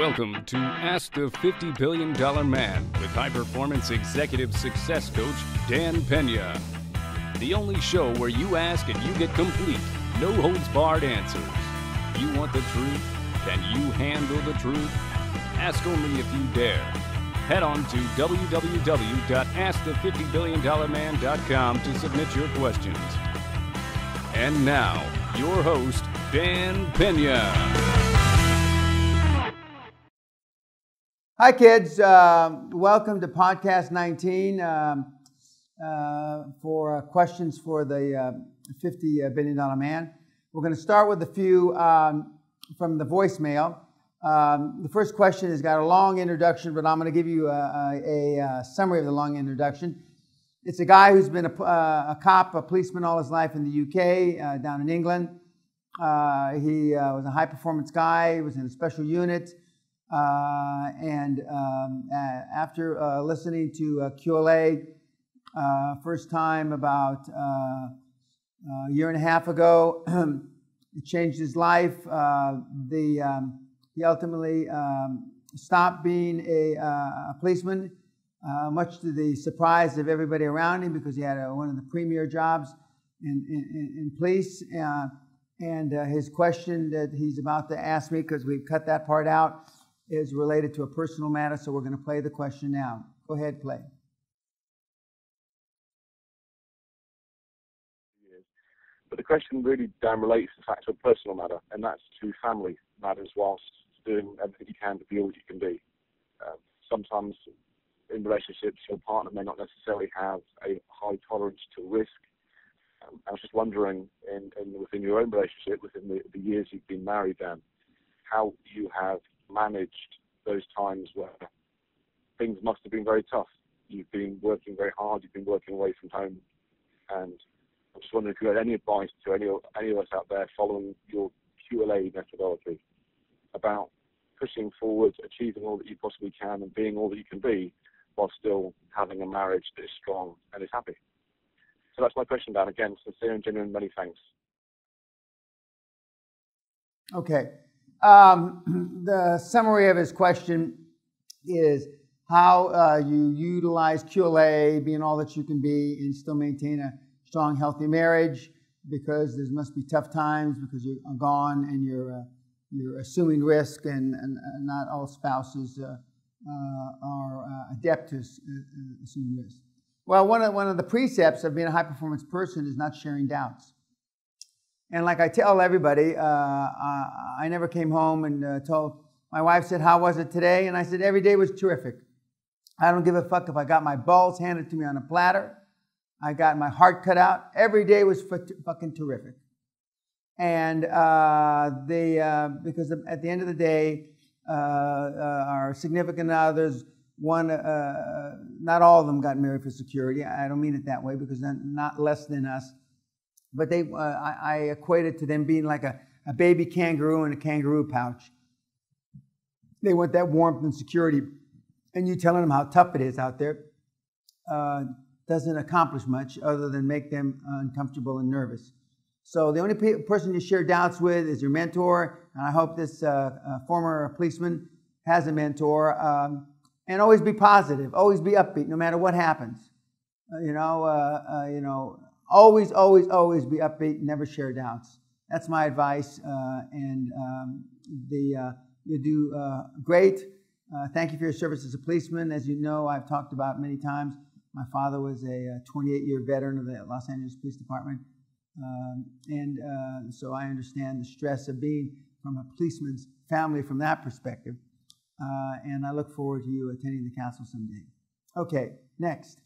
Welcome to Ask the $50 Billion Man with high performance executive success coach Dan Pena. The only show where you ask and you get complete, no holds barred answers. You want the truth? Can you handle the truth? Ask only if you dare. Head on to www.askthefifty-billion-dollar-man.com to submit your questions. And now, your host, Dan Pena. Hi, kids. Uh, welcome to podcast 19 um, uh, for uh, questions for the uh, $50 billion man. We're going to start with a few um, from the voicemail. Um, the first question has got a long introduction, but I'm going to give you a, a, a, summary of the long introduction. It's a guy who's been a, uh, a cop, a policeman all his life in the UK, uh, down in England. he was a high performance guy, he was in a special unit. Uh, and um, after uh, listening to uh, QLA first time about a year and a half ago, it changed his life. the, um, he ultimately um, stopped being a, a policeman, much to the surprise of everybody around him because he had a, one of the premier jobs in, in, in police. Uh, and uh, his question that he's about to ask me, because we've cut that part out, is related to a personal matter, so we're going to play the question now. Go ahead, play. But the question really Dan relates in fact to a personal matter, and that's to family matters whilst doing everything you can to be all you can be. Um, sometimes in relationships, your partner may not necessarily have a high tolerance to risk. Um, I was just wondering, in, in, within your own relationship, within the, the years you've been married, Dan, how you have managed those times where things must have been very tough. You've been working very hard, you've been working away from home, and I'm just wondering if you had any advice to any, any of us out there following your QLA methodology about pushing forward, achieving all that you possibly can, and being all that you can be while still having a marriage that is strong and is happy. So that's my question, Dan. Again, sincere and genuine, many thanks. Okay. Um, the summary of his question is how uh, you utilize QLA, being all that you can be, and still maintain a strong, healthy marriage because there must be tough times because you're gone and you're, uh, you're assuming risk, and, and, not all spouses uh, uh are uh, adept to uh, assuming risk. Well, one of, one of the precepts of being a high performance person is not sharing doubts. And like I tell everybody, uh, I, never came home and uh, told my wife said, "How was it today?" And I said, "Every day was terrific. I don't give a fuck if I got my balls handed to me on a platter. I got my heart cut out. Every day was fucking terrific." And uh, the uh, because at the end of the day, uh, uh, our significant others, one, not all of them got married for security. I don't mean it that way because not less than us but they, uh, I, I equated to them being like a, a baby kangaroo in a kangaroo pouch. They want that warmth and security. And you telling them how tough it is out there uh, doesn't accomplish much other than make them uncomfortable and nervous. So the only pe- person you share doubts with is your mentor. And I hope this uh, uh, former policeman has a mentor. Um, and always be positive, always be upbeat, no matter what happens. Uh, you know, uh, you know, Always, always, always be upbeat, never share doubts. That's my advice. Uh, and um, the, uh, you do uh, great. Uh, thank you for your service as a policeman. As you know, I've talked about many times. My father was a 28 year veteran of the Los Angeles Police Department. Um, and uh, so I understand the stress of being from a policeman's family from that perspective. Uh, and I look forward to you attending the council someday. Okay, next.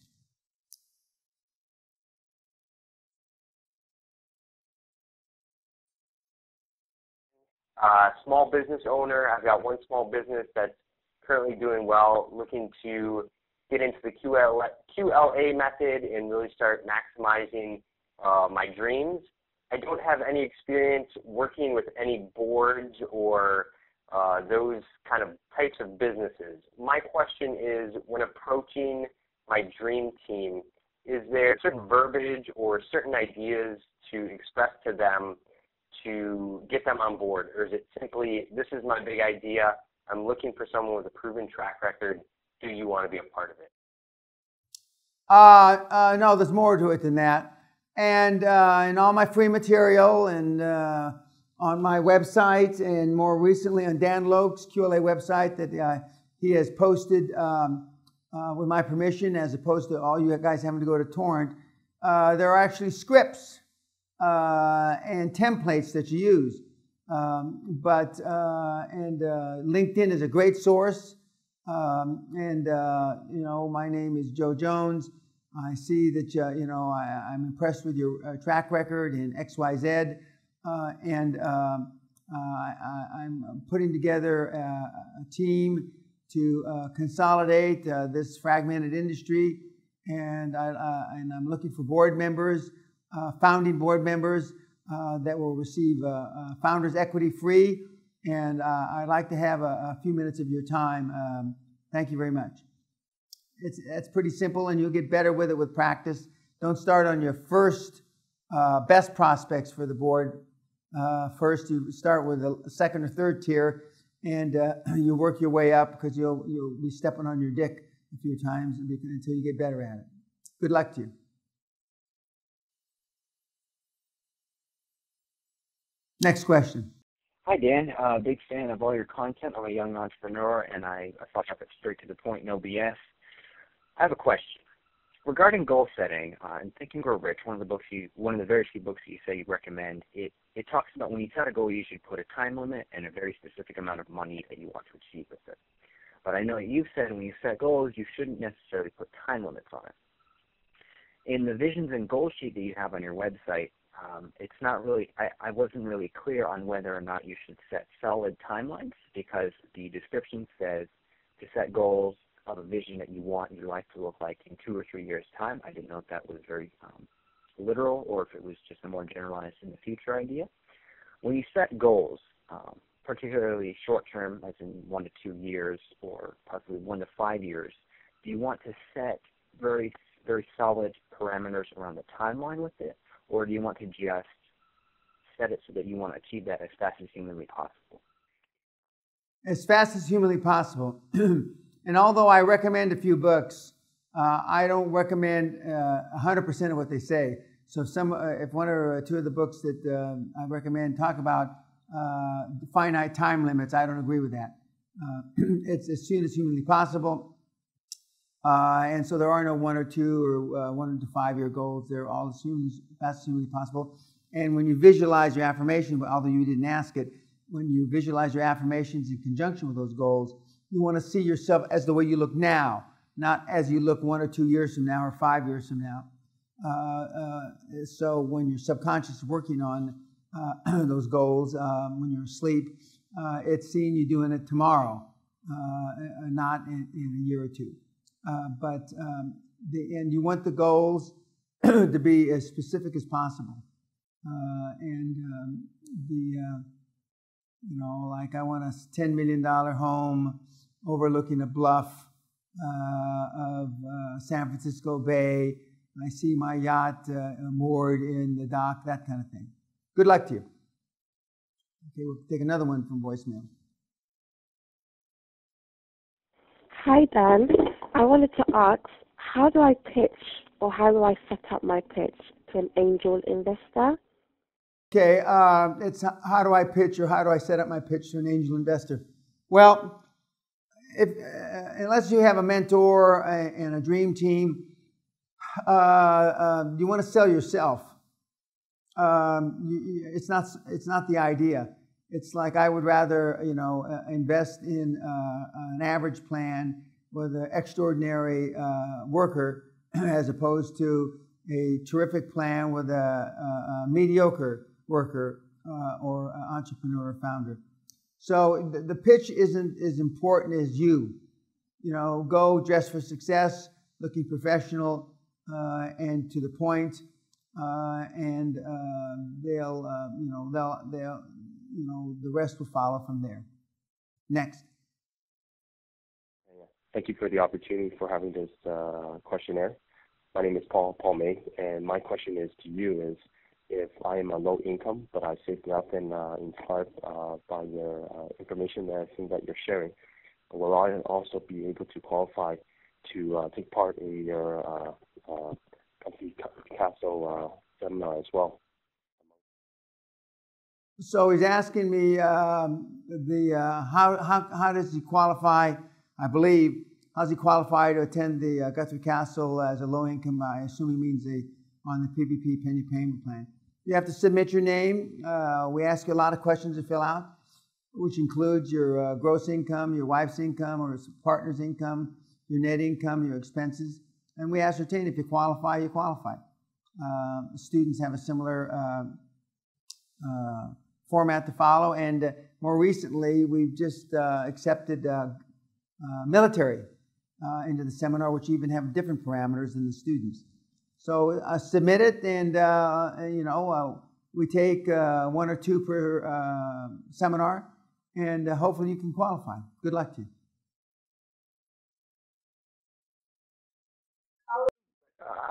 Uh, small business owner. I've got one small business that's currently doing well, looking to get into the QLA, QLA method and really start maximizing uh, my dreams. I don't have any experience working with any boards or uh, those kind of types of businesses. My question is when approaching my dream team, is there certain verbiage or certain ideas to express to them to get them on board, or is it simply this is my big idea, I'm looking for someone with a proven track record. Do you want to be a part of it? Uh, uh, no, there's more to it than that. And uh, in all my free material and uh, on my website, and more recently on Dan Lok's QLA website that uh, he has posted um, uh, with my permission, as opposed to all you guys having to go to torrent. there are actually scripts and templates that you use. Um, but and LinkedIn is a great source. Um, and, uh, you know, my name is Joe Jones. I see that, uh, you know, I, am I'm impressed with your uh, track record in XYZ. Uh, and um, uh, I, am putting together a, a team to uh, consolidate this fragmented industry. And, I, and I'm looking for board members, founding board members that will receive founders equity free and uh, I'd like to have a, a, few minutes of your time. Um, thank you very much. It's, it's pretty simple, and you'll get better with it with practice. Don't start on your first uh, best prospects for the board. Uh, first, you start with the second or third tier, and uh, you work your way up because you'll, you'll be stepping on your dick a few times until you get better at it. Good luck to you. Next question. Hi, Dan. Uh, big fan of all your content. I'm a young entrepreneur, and I, I thought kept it straight to the point, no BS. I have a question regarding goal setting. Uh, in Think and Grow Rich, one of the books you, one of the very few books that you say you recommend, it it talks about when you set a goal, you should put a time limit and a very specific amount of money that you want to achieve with it. But I know you've said when you set goals, you shouldn't necessarily put time limits on it. In the visions and goal sheet that you have on your website, um, it's not really I, I wasn't really clear on whether or not you should set solid timelines because the description says to set goals of a vision that you want your life to look like in two or three years time. I didn't know if that was very um, literal or if it was just a more generalized in the future idea. When you set goals um, particularly short term as in one to two years or possibly one to five years do you want to set very very solid parameters around the timeline with it or do you want to just set it so that you want to achieve that as fast as humanly possible? As fast as humanly possible. and although I recommend a few books, uh, I don't recommend uh, 100% of what they say. So if, some, uh, if one or two of the books that uh, I recommend talk about uh, finite time limits, I don't agree with that. Uh, it's as soon as humanly possible. Uh, and so there are no one or two or uh, one to five year goals. They're all as soon as fast as humanly possible. And when you visualize your affirmation, although you didn't ask it, when you visualize your affirmations in conjunction with those goals, you want to see yourself as the way you look now, not as you look one or two years from now or five years from now. Uh, uh so when your subconscious is working on uh, those goals, um, when you're asleep, uh, it's seeing you doing it tomorrow, not in, in a year or two. Uh, but um, the, and you want the goals to be as specific as possible. Uh, and um, the uh, you know like I want a ten million dollar home overlooking a bluff uh, of uh, San Francisco Bay. I see my yacht moored in the dock, that kind of thing. Good luck to you. Okay, we'll take another one from voicemail. Hi, Dan. I wanted to ask, how do I pitch or how do I set up my pitch to an angel investor? Okay, uh, it's how do I pitch or how do I set up my pitch to an angel investor? Well, if, uh, unless you have a mentor and a dream team, uh, uh you want to sell yourself. Um, you, it's not. It's not the idea. It's like I would rather, you know, uh, invest in uh, an average plan with an extraordinary uh, worker as opposed to a terrific plan with a, a, a mediocre worker uh, or entrepreneur or founder. So the, the, pitch isn't as important as you. You know, go dress for success, looking professional uh, and to the point, uh, and uh, they'll, uh, you know, they'll, they'll, you know, the rest will follow from there. Next. Thank you for the opportunity for having this uh, questionnaire. My name is Paul Paul May, and my question is to you: is if I am a low income, but I saved up and uh, inspired uh, by your uh, information and everything that you're sharing, will I also be able to qualify to uh, take part in your uh, uh, Castle uh, seminar as well? So he's asking me um, the uh, how, how how does he qualify? I believe how does he qualify to attend the uh, Guthrie Castle as a low income? I assume he means a on the PPP penny payment plan. You have to submit your name. Uh, we ask you a lot of questions to fill out, which includes your uh, gross income, your wife's income, or partner's income, your net income, your expenses, and we ascertain if you qualify. You qualify. Uh, students have a similar uh, uh, format to follow. And uh, more recently, we've just accepted Uh, military uh, into the seminar, which even have different parameters than the students. So uh, submit it, and you know we take one or two per seminar, and hopefully you can qualify. Good luck to you.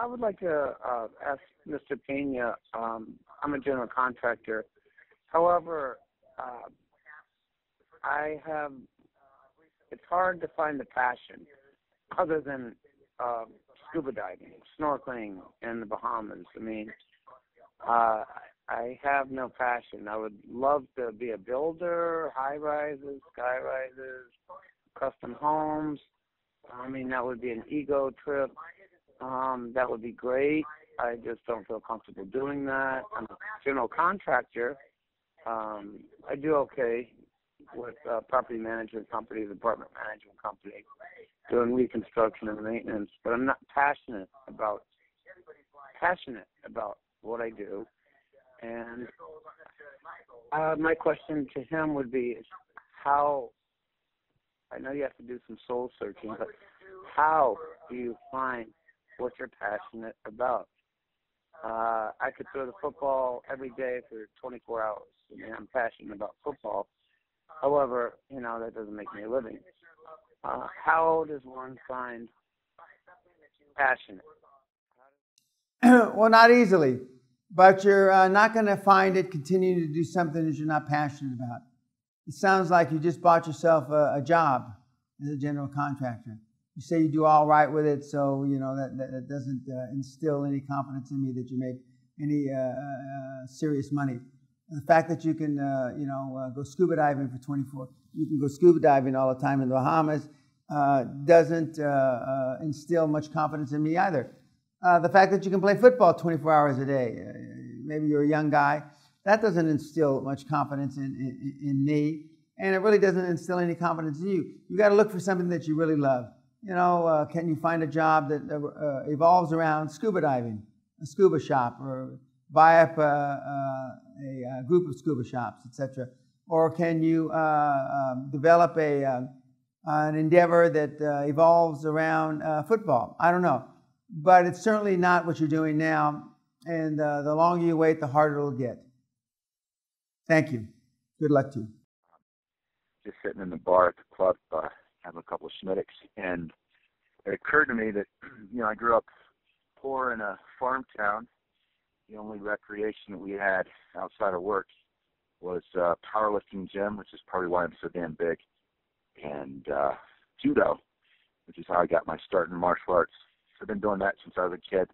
I would like to uh, ask Mr. Pena. Um, I'm a general contractor, However, uh, I have. It's hard to find the passion other than uh, scuba diving, snorkeling in the Bahamas. I mean, uh, I have no passion. I would love to be a builder, high rises, sky rises, custom homes. I mean, that would be an ego trip. Um, that would be great. I just don't feel comfortable doing that. I'm a general contractor, um, I do okay with uh, property management companies, apartment management company, doing reconstruction and maintenance, but I'm not passionate about passionate about what I do. And uh, my question to him would be, how? I know you have to do some soul searching, but how do you find what you're passionate about? Uh, I could throw the football every day for 24 hours. I mean, I'm passionate about football. However, you know that doesn't make me a living. Uh, how does one find passionate? well, not easily, but you're uh, not going to find it continuing to do something that you're not passionate about. It sounds like you just bought yourself a, a job as a general contractor you say you do all right with it, so you know that, that, that doesn't uh, instill any confidence in me that you make any uh, uh, serious money. The fact that you can, uh, you know, uh, go scuba diving for 24, you can go scuba diving all the time in the Bahamas, uh, doesn't instill much confidence in me either. the fact that you can play football 24 hours a day, maybe you're a young guy, that doesn't instill much confidence in, in, in me, and it really doesn't instill any confidence in you. You got to look for something that you really love you know, uh, can you find a job that uh, evolves around scuba diving, a scuba shop, or buy up uh, uh a, a, group of scuba shops, etc.? Or can you uh, um, develop a, uh, an endeavor that evolves around football? I don't know. But it's certainly not what you're doing now. And the longer you wait, the harder it'll get. Thank you. Good luck to you. Just sitting in the bar at the club have a couple of Smithwick's, and it occurred to me that you know I grew up poor in a farm town. The only recreation that we had outside of work was uh, powerlifting gym, which is probably why I'm so damn big, and uh, judo, which is how I got my start in martial arts. So I've been doing that since I was a kid.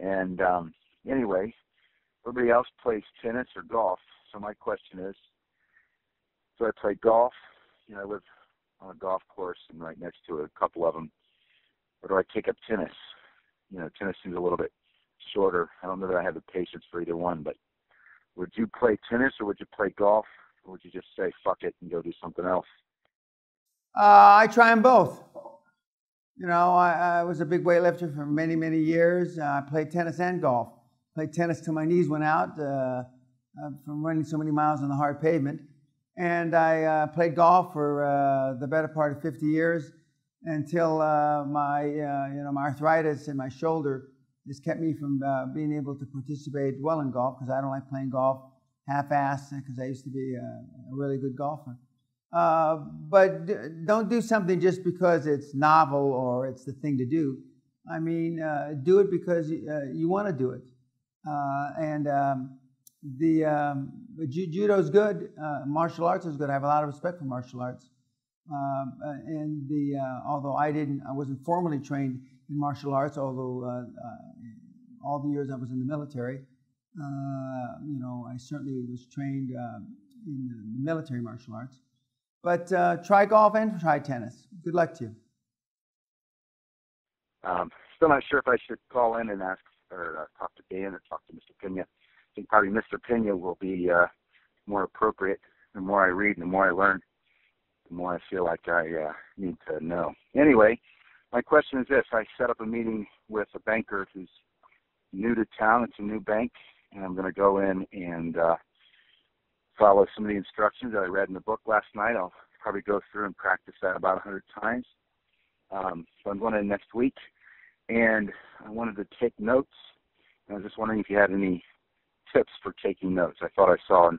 And um, anyway, everybody else plays tennis or golf. So my question is, do I play golf? You know, I live on a golf course and right next to a couple of them, or do I take up tennis? You know, tennis seems a little bit shorter. I don't know that I have the patience for either one, but would you play tennis or would you play golf, or would you just say fuck it and go do something else? Uh, I try them both. You know, I, I, was a big weightlifter for many, many years. Uh, I played tennis and golf. Played tennis till my knees went out uh, uh from running so many miles on the hard pavement. And I uh, played golf for uh, the better part of 50 years until my, you know, my arthritis in my shoulder just kept me from uh, being able to participate well in golf because I don't like playing golf half-assed because I used to be a, a really good golfer. Uh, but d- don't do something just because it's novel or it's the thing to do. I mean, do it because you want to do it. Uh, and um, the um, judo is good. Uh, martial arts is good. I have a lot of respect for martial arts. Um, uh, and the uh, although I didn't, I wasn't formally trained in martial arts. Although uh, uh, all the years I was in the military, you know, I certainly was trained in the military martial arts. But try golf and try tennis. Good luck to you. Um, still not sure if I should call in and ask or uh, talk to Dan or talk to Mr. Pena. I think probably Mr. Pena will be uh, more appropriate. The more I read, and the more I learn, the more I feel like I uh, need to know. Anyway, my question is this: I set up a meeting with a banker who's new to town. It's a new bank, and I'm going to go in and uh, follow some of the instructions that I read in the book last night. I'll probably go through and practice that about a hundred times. Um, so I'm going in next week, and I wanted to take notes. I was just wondering if you had any tips for taking notes. I thought I saw in,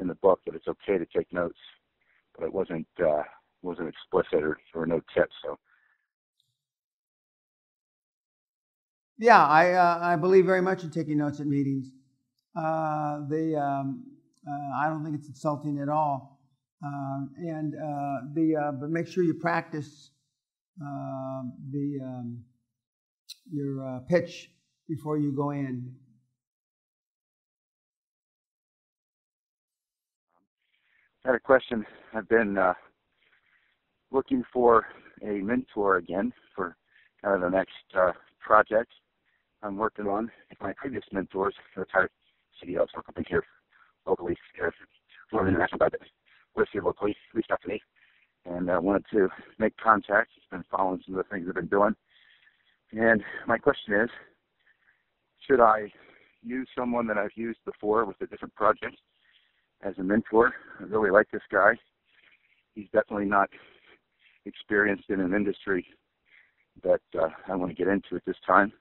in the book that it's okay to take notes, but it wasn't uh, wasn't explicit or were no tips. So. Yeah, I uh, I believe very much in taking notes at meetings. Uh, the um, uh, I don't think it's insulting at all, um, and uh, the uh, but make sure you practice the um, your uh, pitch before you go in. Had a question. I've been uh, looking for a mentor again for kind of the next uh, project I'm working on. My previous mentors, retired CEOs for companies here locally, here, for international budget, with here locally, reached out to me and uh, wanted to make contact. He's been following some of the things I've been doing. And my question is, should I use someone that I've used before with a different project as a mentor? I really like this guy. He's definitely not experienced in an industry that uh, I want to get into at this time,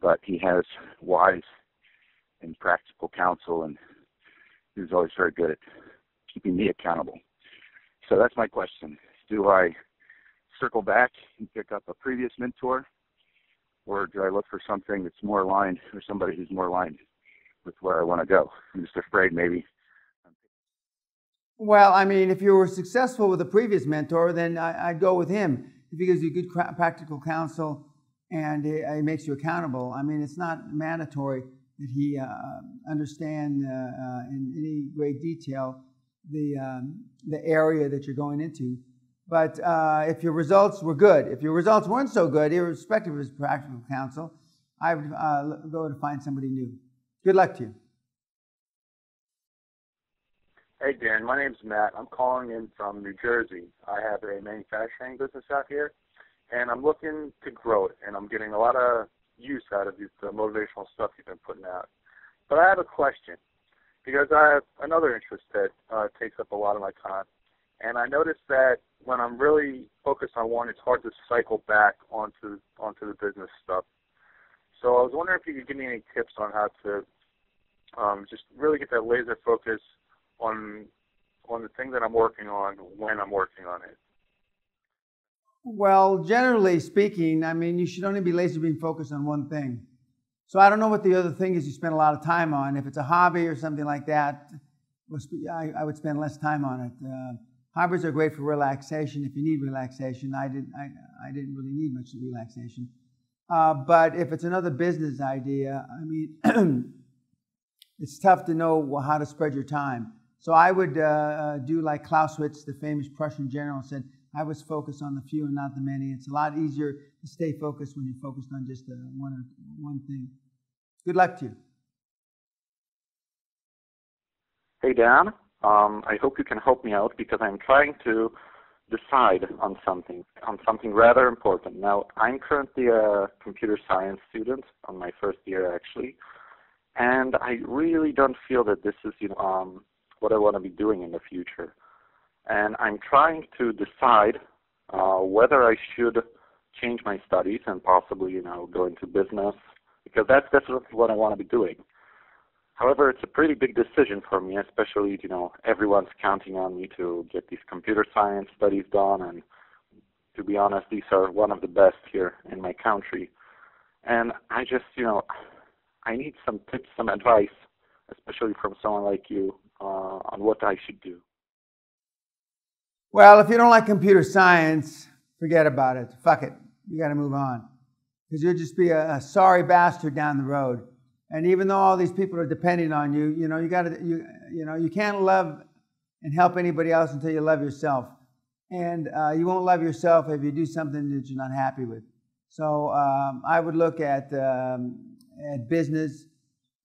but he has wise and practical counsel, and he's always very good at keeping me accountable. So that's my question. Do I circle back and pick up a previous mentor, or do I look for something that's more aligned or somebody who's more aligned with where I want to go? I'm just afraid maybe. Well, I mean, if you were successful with a previous mentor, then I, would go with him. If he gives you good practical counsel and it, makes you accountable, I mean, it's not mandatory that he uh, understand uh, uh, in any great detail the, um, the area that you're going into. But uh, if your results were good, if your results weren't so good, irrespective of his practical counsel, I would uh, go to find somebody new. Good luck to you. Hey, Dan. My name's Matt. I'm calling in from New Jersey. I have a manufacturing business out here, and I'm looking to grow it, and I'm getting a lot of use out of the motivational stuff you've been putting out. But I have a question because I have another interest that uh, takes up a lot of my time. And I noticed that when I'm really focused on one, it's hard to cycle back onto onto the business stuff. So I was wondering if you could give me any tips on how to um, just really get that laser focus on on the thing that I'm working on when I'm working on it. Well, generally speaking, I mean, you should only be laser beam focused on one thing. So I don't know what the other thing is you spend a lot of time on. If it's a hobby or something like that, I, would spend less time on it. Uh, hobbies are great for relaxation if you need relaxation. I didn't, I, I didn't really need much relaxation. Uh, but if it's another business idea, I mean, it's tough to know how to spread your time. So I would uh, uh, do like Clausewitz, the famous Prussian general, said, I was focused on the few and not the many. It's a lot easier to stay focused when you're focused on just uh, one, one thing. Good luck to you. Hey, Dan. Um, I hope you can help me out because I'm trying to decide on something, on something rather important. Now, I'm currently a computer science student on my first year, actually, and I really don't feel that this is, you know, um, what I want to be doing in the future and I'm trying to decide uh, whether I should change my studies and possibly, you know, go into business because that's definitely what I want to be doing. However, it's a pretty big decision for me, especially, you know, everyone's counting on me to get these computer science studies done, and to be honest, these are one of the best here in my country. And I just, you know, I need some tips, some advice, especially from someone like you, uh, on what I should do. Well, if you don't like computer science, forget about it. Fuck it. You got to move on. Because you'll just be a, a, sorry bastard down the road. And even though all these people are depending on you, you know, you got to, you, you know, you can't love and help anybody else until you love yourself. And uh, you won't love yourself if you do something that you're not happy with. So um, I would look at, um, at business,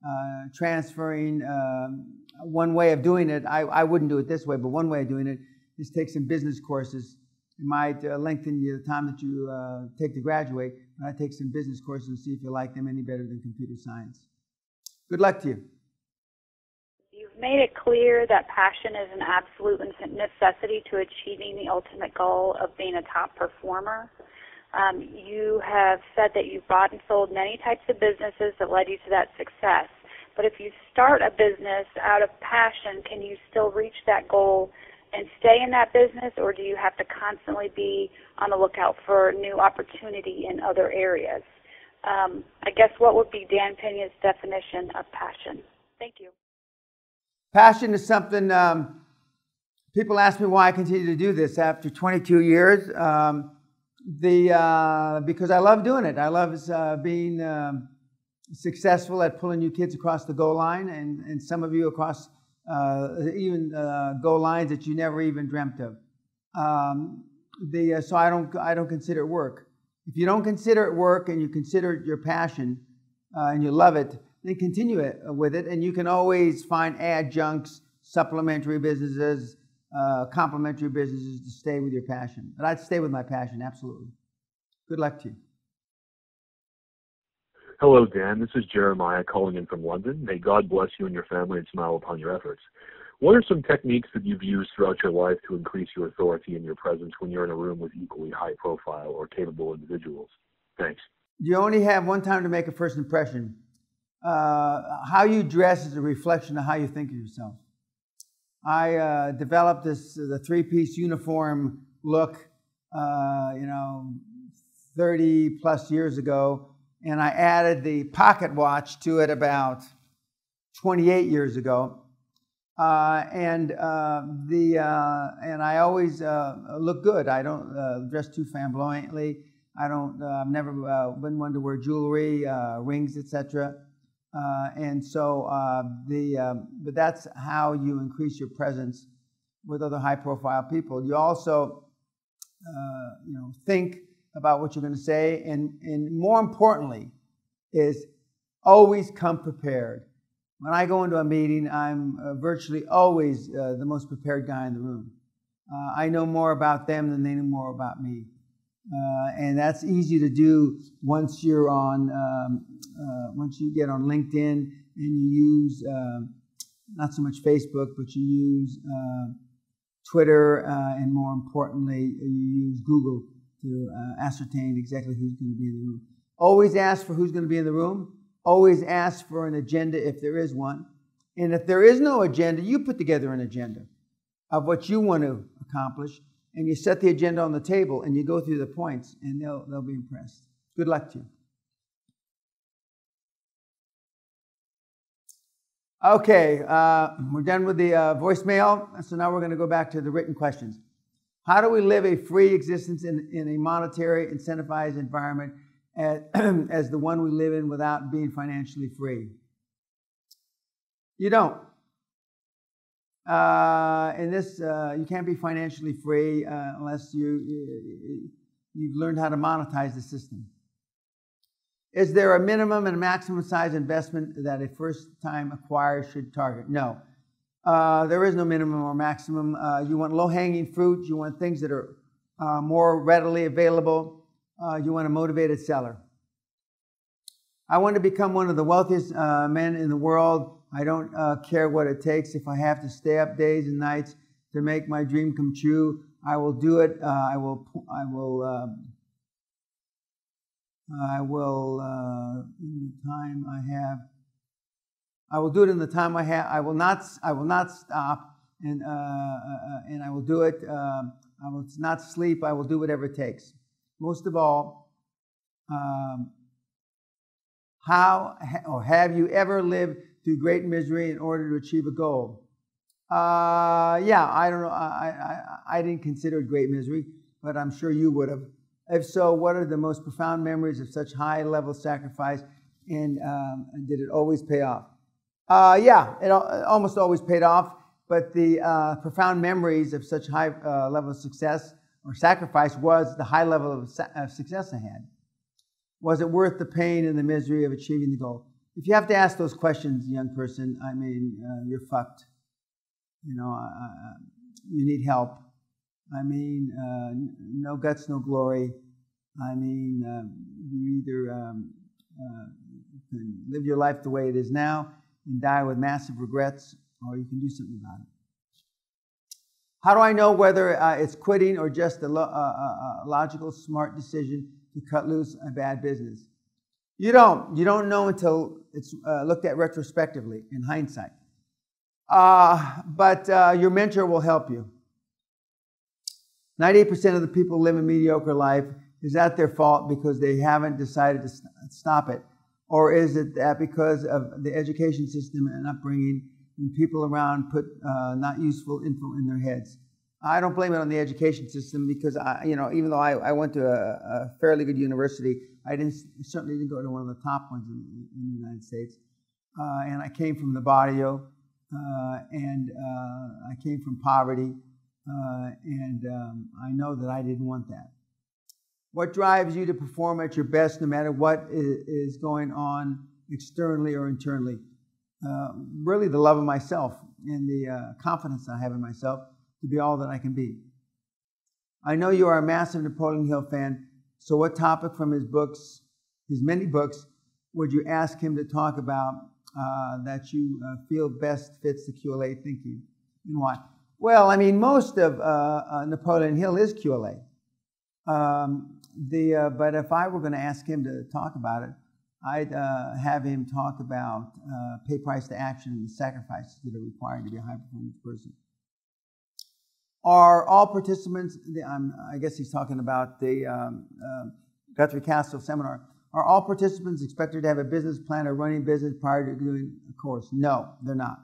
uh, transferring. Um, one way of doing it, I, I wouldn't do it this way, but one way of doing it is take some business courses. It might uh, lengthen the time that you uh, take to graduate, but I take some business courses and see if you like them any better than computer science. Good luck to you. You've made it clear that passion is an absolute necessity to achieving the ultimate goal of being a top performer. Um, you have said that you've bought and sold many types of businesses that led you to that success. But if you start a business out of passion, can you still reach that goal and stay in that business, or do you have to constantly be on the lookout for new opportunity in other areas? Um, I guess what would be Dan Pena's definition of passion? Thank you. Passion is something um, people ask me why I continue to do this after 22 years. Um, the uh, because I love doing it. I love uh, being um, successful at pulling you kids across the goal line, and, and some of you across uh, even uh, goal lines that you never even dreamt of. Um, the, uh, so I don't I don't consider it work. If you don't consider it work and you consider it your passion uh, and you love it, then continue it, with it, and you can always find adjuncts, supplementary businesses, uh, complementary businesses to stay with your passion. But I'd stay with my passion, absolutely. Good luck to you. Hello, Dan. This is Jeremiah calling in from London. May God bless you and your family and smile upon your efforts. What are some techniques that you've used throughout your life to increase your authority and your presence when you're in a room with equally high profile or capable individuals? Thanks. You only have one time to make a first impression. Uh, how you dress is a reflection of how you think of yourself. I uh, developed this the three piece uniform look, uh, you know, 30 plus years ago, and I added the pocket watch to it about 28 years ago. Uh, and uh, the uh, and I always uh, look good. I don't dress too flamboyantly. I don't. I've never been one to wear jewelry, rings, etc. Uh, and so uh, the um, but that's how you increase your presence with other high-profile people. You also uh, you know think about what you're going to say, and and more importantly, is always come prepared. When I go into a meeting, I'm uh, virtually always uh, the most prepared guy in the room. Uh, I know more about them than they know more about me. Uh, and that's easy to do once you're on, um, uh, once you get on LinkedIn and you use uh, not so much Facebook, but you use uh, Twitter, and more importantly, you use Google to uh, ascertain exactly who's going to be in the room. Always ask for who's going to be in the room. Always ask for an agenda if there is one. And if there is no agenda, you put together an agenda of what you want to accomplish and you set the agenda on the table and you go through the points and they'll, they'll be impressed. Good luck to you. Okay, uh, we're done with the uh, voicemail. So now we're going to go back to the written questions. How do we live a free existence in, in a monetary incentivized environment as, as the one we live in without being financially free? You don't. Uh, in this, uh, you can't be financially free uh, unless you, you, you've learned how to monetize the system. Is there a minimum and maximum size investment that a first time acquirer should target? No. Uh, there is no minimum or maximum. Uh, you want low hanging fruit, you want things that are uh, more readily available, you want a motivated seller. I want to become one of the wealthiest men in the world I don't uh, care what it takes. If I have to stay up days and nights to make my dream come true, I will do it. Uh, I will. I will. Um, I will. Uh, in the time I have. I will do it in the time I have. I will not. I will not stop, and uh, uh, and I will do it. Um, I will not sleep. I will do whatever it takes. Most of all, um, How or have you ever lived through great misery in order to achieve a goal? Uh, yeah, I don't know. I, I, I didn't consider it great misery, but I'm sure you would have. If so, what are the most profound memories of such high level sacrifice, and, um, and did it always pay off? Uh, yeah, it almost always paid off, but the uh, profound memories of such high uh, level of success or sacrifice was the high level of, of success I had. Was it worth the pain and the misery of achieving the goal? If you have to ask those questions, young person, I mean, uh, you're fucked. You know, uh, you need help. I mean, uh, no guts, no glory. I mean, um, you either um, uh, live your life the way it is now and die with massive regrets, or you can do something about it. How do I know whether uh, it's quitting or just a, lo- a, logical, smart decision to cut loose a bad business? You don't. You don't know until it's uh, looked at retrospectively, in hindsight. Uh, but uh, your mentor will help you. 98% of the people live a mediocre life. Is that their fault because they haven't decided to stop it? Or is it that because of the education system and upbringing people around put uh, not useful info in their heads. I don't blame it on the education system because I, you know, even though I, I went to a, a, fairly good university, I didn't certainly didn't go to one of the top ones in, in the United States, uh, and I came from the barrio, uh, and uh, I came from poverty, uh, and um, I know that I didn't want that. What drives you to perform at your best, no matter what is going on externally or internally? uh, really the love of myself and the uh, confidence I have in myself to be all that I can be. I know you are a massive Napoleon Hill fan, so what topic from his books, his many books, would you ask him to talk about uh, that you uh, feel best fits the QLA thinking and why? Well, I mean, most of uh, uh, Napoleon Hill is QLA. Um, the, but if I were going to ask him to talk about it, I'd uh, have him talk about uh, pay price to action and the sacrifices that are required to be a high performance person. Are all participants, um, I guess he's talking about the um, uh, Guthrie Castle seminar, are all participants expected to have a business plan or running business prior to doing a course? No, they're not.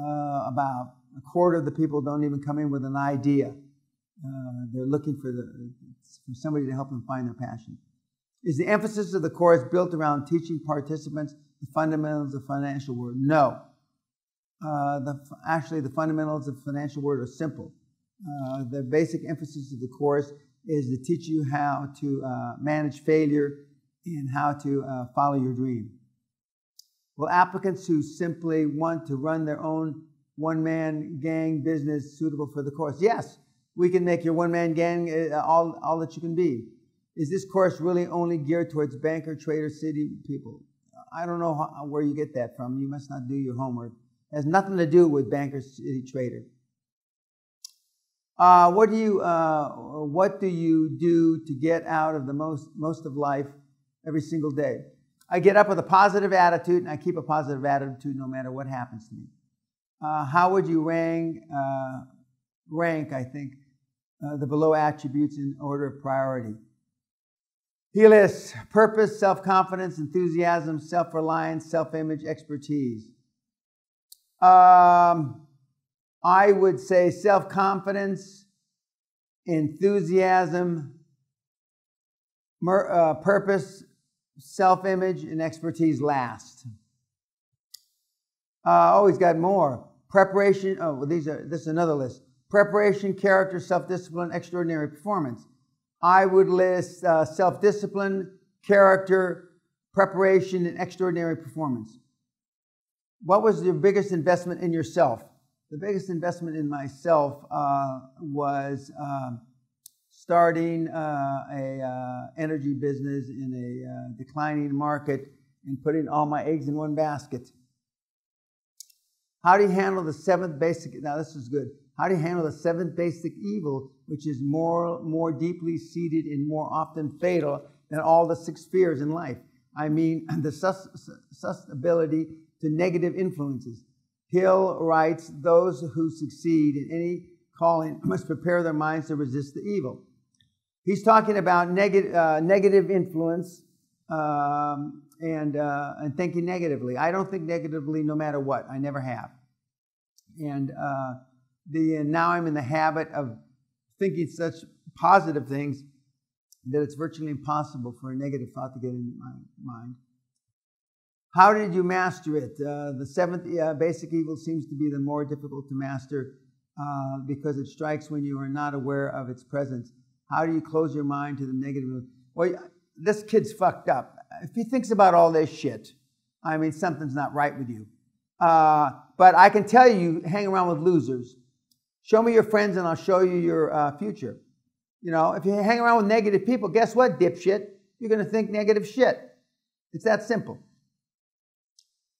Uh, about a quarter of the people don't even come in with an idea. Uh, they're looking for, the, for somebody to help them find their passion. Is the emphasis of the course built around teaching participants the fundamentals of financial world? No. Uh, the, actually, the fundamentals of financial world are simple. Uh, the basic emphasis of the course is to teach you how to uh, manage failure and how to uh, follow your dream. Will applicants who simply want to run their own one man gang business suitable for the course? Yes, we can make your one man gang uh, all, all that you can be. Is this course really only geared towards banker, trader, city people? I don't know how, where you get that from. You must not do your homework. It has nothing to do with banker, city, trader. Uh, what do you uh, What do you do to get out of the most most of life every single day? I get up with a positive attitude, and I keep a positive attitude no matter what happens to me. Uh, how would you rank? Uh, rank, I think, uh, the below attributes in order of priority. He lists purpose, self confidence, enthusiasm, self reliance, self image, expertise. Um, I would say self confidence, enthusiasm, mer- uh, purpose, self image, and expertise last. Uh, oh, he's got more. Preparation. Oh, well, these are. This is another list. Preparation, character, self discipline, extraordinary performance. I would list uh, self discipline, character, preparation, and extraordinary performance. What was your biggest investment in yourself? The biggest investment in myself uh, was um, starting uh, a uh, energy business in a uh, declining market and putting all my eggs in one basket. How do you handle the seventh basic? Now this is good. How do you handle the seventh basic evil, which is more, more deeply seated and more often fatal than all the six fears in life? I mean, the susceptibility to negative influences. Hill writes, Those who succeed in any calling must prepare their minds to resist the evil. He's talking about neg- uh, negative influence, um, and, uh, and thinking negatively. I don't think negatively no matter what. I never have. And uh, the, and now I'm in the habit of thinking such positive things that it's virtually impossible for a negative thought to get in my mind. How did you master it? Uh, the seventh uh, basic evil seems to be the more difficult to master uh, because it strikes when you are not aware of its presence. How do you close your mind to the negative? Well, this kid's fucked up. If he thinks about all this shit, I mean, something's not right with you. Uh, but I can tell you, hang around with losers. Show me your friends and I'll show you your uh, future. You know, if you hang around with negative people, guess what, dipshit? You're going to think negative shit. It's that simple.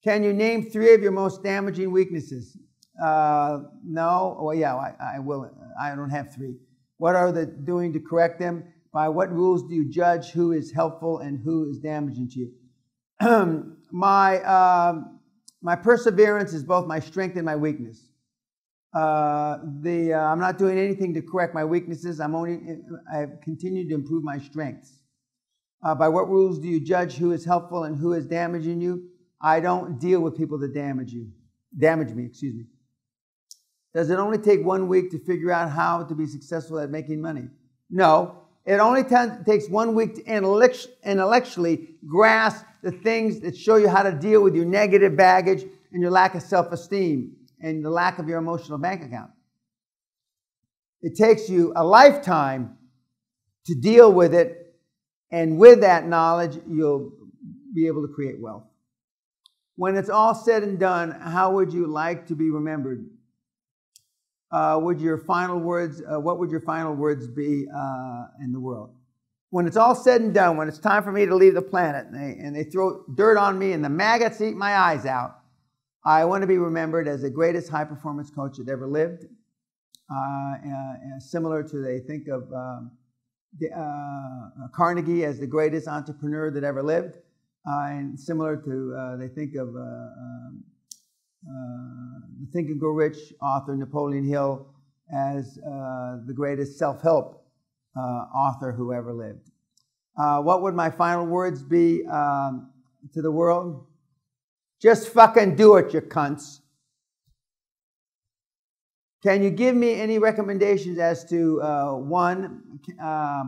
Can you name three of your most damaging weaknesses? Uh, no. Well, yeah, I, I will. I don't have three. What are they doing to correct them? By what rules do you judge who is helpful and who is damaging to you? my, uh, my perseverance is both my strength and my weakness. Uh, the, uh, I'm not doing anything to correct my weaknesses. I'm only, I've continued to improve my strengths. Uh, by what rules do you judge who is helpful and who is damaging you? I don't deal with people that damage you, damage me, excuse me. Does it only take one week to figure out how to be successful at making money? No. It only t- takes one week to intellectually grasp the things that show you how to deal with your negative baggage and your lack of self esteem and the lack of your emotional bank account. It takes you a lifetime to deal with it, and with that knowledge, you'll be able to create wealth. When it's all said and done, how would you like to be remembered? Uh, would your final words, uh, what would your final words be uh, in the world? When it's all said and done, when it's time for me to leave the planet and they, and they throw dirt on me and the maggots eat my eyes out, I want to be remembered as the greatest high performance coach that ever lived. Uh, similar to, they think of um, the, uh, Carnegie as the greatest entrepreneur that ever lived. Uh, and similar to, uh, they think of uh, um, Think and Grow Rich author Napoleon Hill as the greatest self help author who ever lived. what would my final words be um, to the world? Just fucking do it, you cunts. Can you give me any recommendations as to uh, one, uh,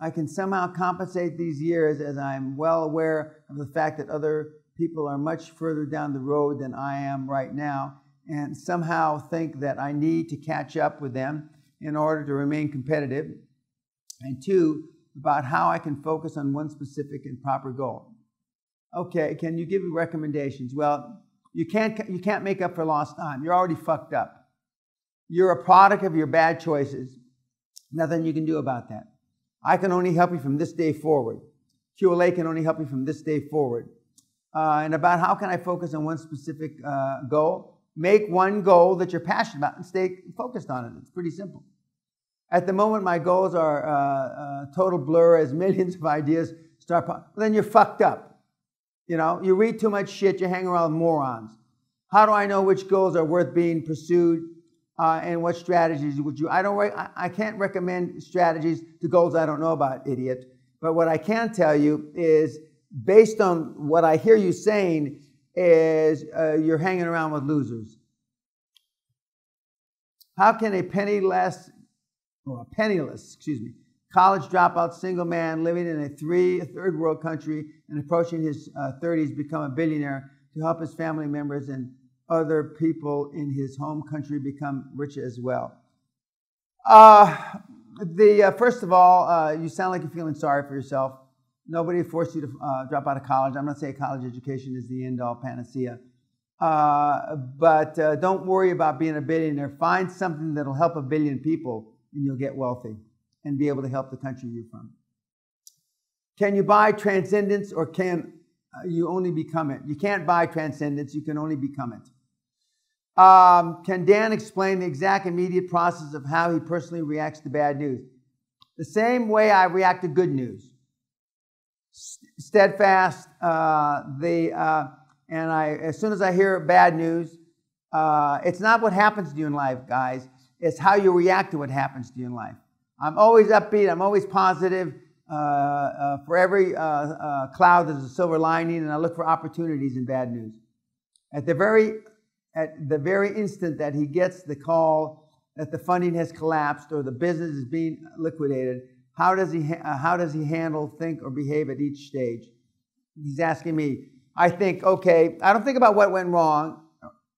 I can somehow compensate these years as I'm well aware of the fact that other people are much further down the road than I am right now, and somehow think that I need to catch up with them in order to remain competitive. And two, about how I can focus on one specific and proper goal. Okay, can you give me recommendations? Well, you can't, you can't make up for lost time. You're already fucked up. You're a product of your bad choices. Nothing you can do about that. I can only help you from this day forward. QLA can only help you from this day forward. Uh, and about how can I focus on one specific uh, goal? Make one goal that you're passionate about and stay focused on it. It's pretty simple. At the moment, my goals are uh, uh total blur as millions of ideas start. Well, then you're fucked up. You know, you read too much shit, you hang around with morons. How do I know which goals are worth being pursued? uh, and what strategies would you? I don't. I, I can't recommend strategies to goals I don't know about, idiot. But what I can tell you is, based on what I hear you saying, is uh, you're hanging around with losers. How can a penniless, or a penniless, excuse me, college dropout single man living in a three a third world country and approaching his uh, 30s become a billionaire to help his family members and other people in his home country become rich as well. Uh, the, uh, first of all, uh, you sound like you're feeling sorry for yourself. Nobody forced you to uh, drop out of college. I'm not saying college education is the end all panacea. Uh, but don't worry about being a billionaire. Find something that'll help a billion people, and you'll get wealthy and be able to help the country you're from. Can you buy transcendence or can you only become it? You can't buy transcendence, you can only become it. Um, can Dan explain the exact immediate process of how he personally reacts to bad news? The same way I react to good news. Steadfast, uh, the, uh, and I, as soon as I hear bad news, uh, it's not what happens to you in life, guys. It's how you react to what happens to you in life. I'm always upbeat. I'm always positive. Uh, uh, for every uh, uh, cloud, there's a silver lining, and I look for opportunities in bad news. At the very at the very instant that he gets the call that the funding has collapsed or the business is being liquidated, how does he uh, how does he handle, think, or behave at each stage? He's asking me. I think, okay, I don't think about what went wrong.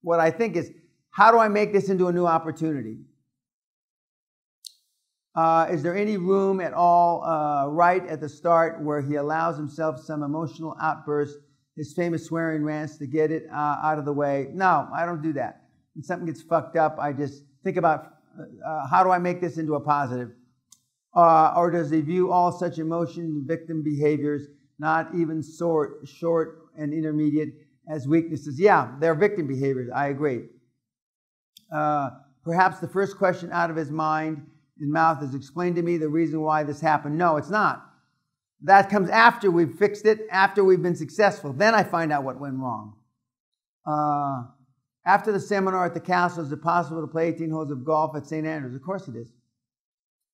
What I think is, how do I make this into a new opportunity? Uh, is there any room at all uh, right at the start where he allows himself some emotional outburst, his famous swearing rants to get it uh, out of the way? No, I don't do that. When something gets fucked up, I just think about uh, how do I make this into a positive? Uh, or does he view all such emotion victim behaviors, not even short, short and intermediate, as weaknesses? Yeah, they're victim behaviors. I agree. Uh, perhaps the first question out of his mind in mouth has explained to me the reason why this happened. No, it's not. That comes after we've fixed it, after we've been successful. Then I find out what went wrong. Uh, after the seminar at the castle, is it possible to play 18 holes of golf at St. Andrews? Of course it is.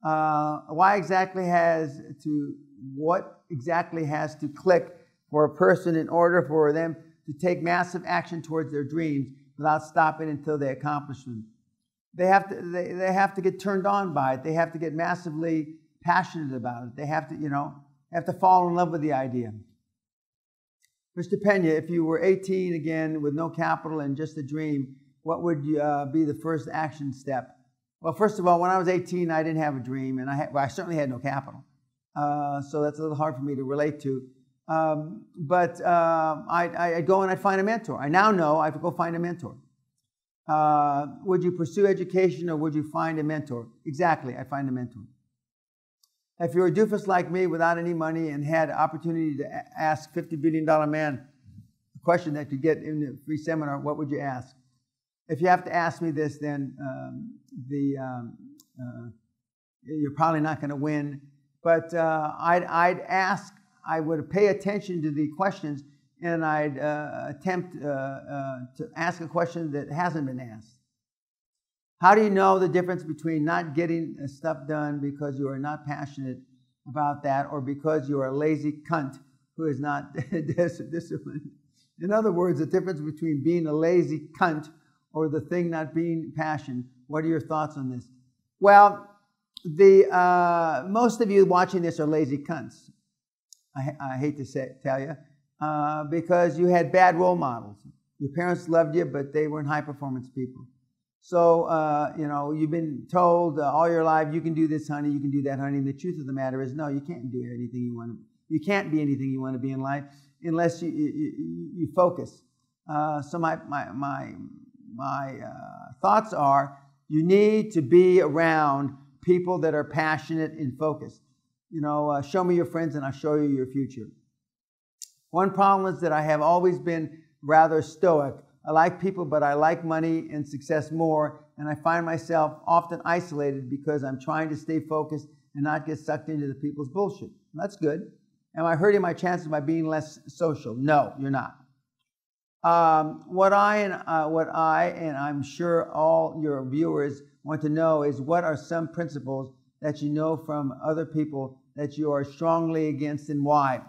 Uh, why exactly has to, what exactly has to click for a person in order for them to take massive action towards their dreams without stopping until they accomplish them? They have to, they, they have to get turned on by it. They have to get massively passionate about it. They have to, you know, have to fall in love with the idea. Mr. Peña, if you were 18 again with no capital and just a dream, what would uh, be the first action step? Well, first of all, when I was 18, I didn't have a dream, and I, had, well, I certainly had no capital. Uh, so that's a little hard for me to relate to. Um, but uh, I'd, I'd, go and I'd find a mentor. I now know I to go find a mentor. Uh, would you pursue education or would you find a mentor? Exactly, I find a mentor. If you're a doofus like me without any money and had opportunity to ask $50 billion man a question that you get in the free seminar, what would you ask? If you have to ask me this, then um, the, um, uh, you're probably not going to win. But uh, I'd, I'd ask, I would pay attention to the questions and I'd uh, attempt uh, uh, to ask a question that hasn't been asked. How do you know the difference between not getting stuff done because you are not passionate about that or because you are a lazy cunt who is not disciplined? In other words, the difference between being a lazy cunt or the thing not being passion. What are your thoughts on this? Well, the uh, most of you watching this are lazy cunts. I, I hate to say, tell you. Uh, because you had bad role models. Your parents loved you, but they weren't high performance people. So, uh, you know, you've been told uh, all your life, you can do this, honey, you can do that, honey. And the truth of the matter is, no, you can't do anything you want to You can't be anything you want to be in life unless you, you, you focus. Uh, so, my, my, my, my uh, thoughts are you need to be around people that are passionate and focused. You know, show me your friends and I'll show you your future. One problem is that I have always been rather stoic. I like people, but I like money and success more, and I find myself often isolated because I'm trying to stay focused and not get sucked into the people's bullshit. That's good. Am I hurting my chances by being less social? No, you're not. Um, what I and uh, what I and I'm sure all your viewers want to know is what are some principles that you know from other people that you are strongly against and why?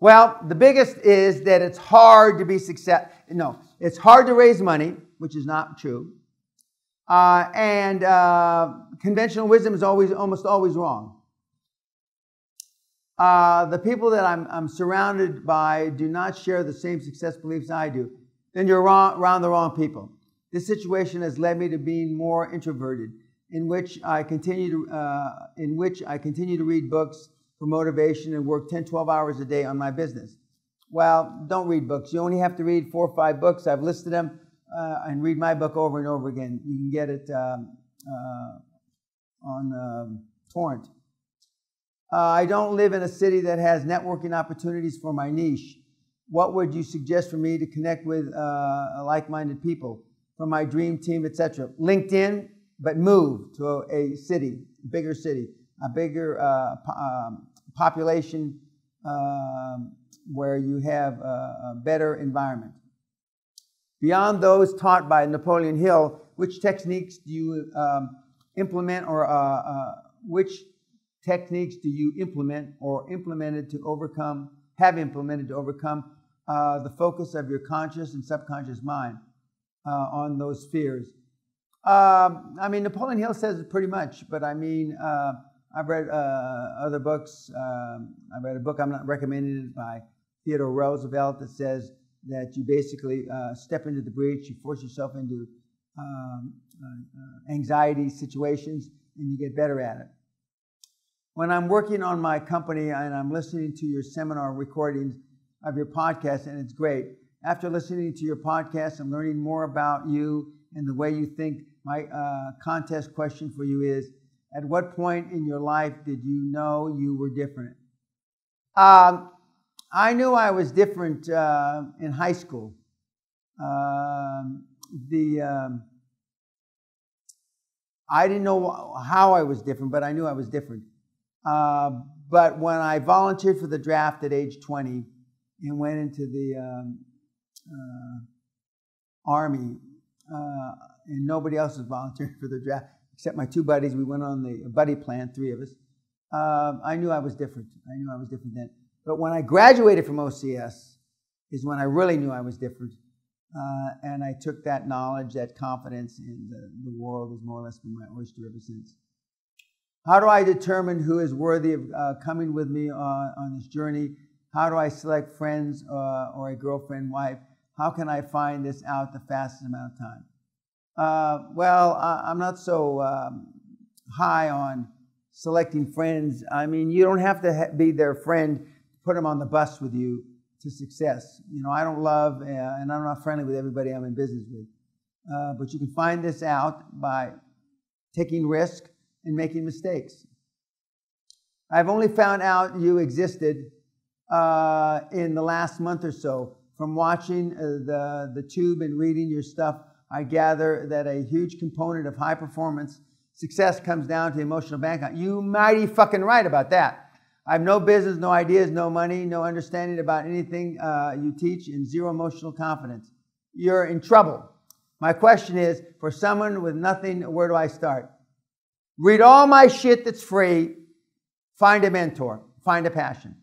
Well, the biggest is that it's hard to be success. No, it's hard to raise money, which is not true. Uh, and uh, conventional wisdom is always almost always wrong. Uh, the people that I'm, I'm, surrounded by do not share the same success beliefs I do. Then you're wrong, around the wrong people. This situation has led me to being more introverted, in which I continue to, uh, in which I continue to read books for motivation and work 10, 12 hours a day on my business. Well, don't read books. You only have to read four or five books. I've listed them uh, and read my book over and over again. You can get it um, uh, on um, torrent. Uh, I don't live in a city that has networking opportunities for my niche. What would you suggest for me to connect with uh, like-minded people from my dream team, etc.? LinkedIn, but move to a, a city, bigger city a bigger uh, um, population um, where you have a, a, better environment. Beyond those taught by Napoleon Hill, which techniques do you um, implement or uh, uh, which techniques do you implement or implemented to overcome, have implemented to overcome uh, the focus of your conscious and subconscious mind uh, on those fears? Um, I mean, Napoleon Hill says it pretty much, but I mean, uh, I've read uh, other books. Um, I read a book, I'm not recommending it, by Theodore Roosevelt that says that you basically uh, step into the breach, you force yourself into um, uh, anxiety situations, and you get better at it. When I'm working on my company and I'm listening to your seminar recordings of your podcast, and it's great. After listening to your podcast and learning more about you and the way you think, my uh, contest question for you is At what point in your life did you know you were different? Um, I knew I was different uh, in high school. Um, the um, I didn't know how I was different, but I knew I was different. Uh, but when I volunteered for the draft at age 20 and went into the um, uh, army, uh, and nobody else was volunteering for the draft except my two buddies. We went on the buddy plan, three of us. Um, I knew I was different. I knew I was different then. But when I graduated from OCS, is when I really knew I was different. Uh, and I took that knowledge, that confidence, in the, the world has more or less been my oyster ever since. How do I determine who is worthy of uh, coming with me on, on this journey? How do I select friends uh, or a girlfriend, wife? How can I find this out the fastest amount of time? Uh, well, I, am not so um, high on selecting friends. I mean, you don't have to ha- be their friend, put them on the bus with you to success. You know, I don't love, uh, and I'm not friendly with everybody I'm in business with. Uh, but you can find this out by taking risk and making mistakes. I've only found out you existed uh, in the last month or so from watching uh, the, the tube and reading your stuff. I gather that a huge component of high performance success comes down to emotional bank account. You mighty fucking right about that. I have no business, no ideas, no money, no understanding about anything uh, you teach, and zero emotional confidence. You're in trouble. My question is for someone with nothing, where do I start? Read all my shit that's free, find a mentor, find a passion.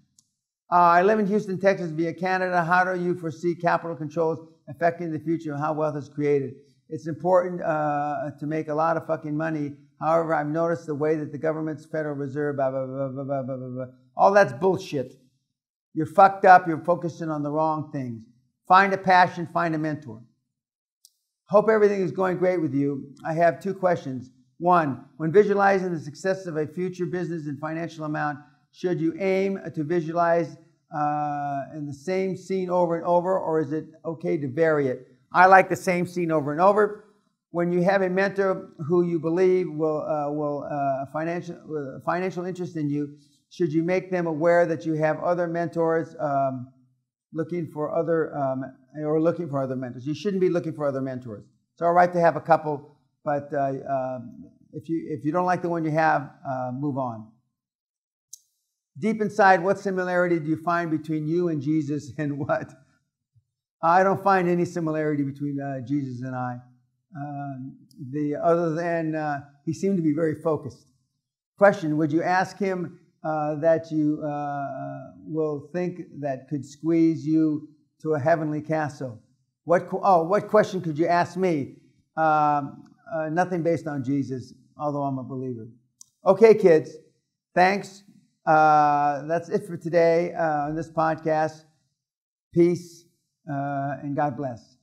Uh, I live in Houston, Texas, via Canada. How do you foresee capital controls affecting the future of how wealth is created? It's important uh, to make a lot of fucking money However, I've noticed the way that the government's Federal Reserve, blah, blah, blah, blah, blah, blah, blah, all that's bullshit. You're fucked up. You're focusing on the wrong things. Find a passion, find a mentor. Hope everything is going great with you. I have two questions. One, when visualizing the success of a future business and financial amount, should you aim to visualize uh, in the same scene over and over, or is it okay to vary it? I like the same scene over and over when you have a mentor who you believe will uh, will uh, financial uh, financial interest in you, should you make them aware that you have other mentors um, looking for other um, or looking for other mentors? You shouldn't be looking for other mentors. It's all right to have a couple, but uh, um, if you if you don't like the one you have, uh, move on. Deep inside, what similarity do you find between you and Jesus, and what? I don't find any similarity between uh, Jesus and I. Um, the, other than uh, he seemed to be very focused. Question Would you ask him uh, that you uh, will think that could squeeze you to a heavenly castle? What, oh, what question could you ask me? Um, uh, nothing based on Jesus, although I'm a believer. Okay, kids, thanks. Uh, that's it for today uh, on this podcast. Peace uh, and God bless.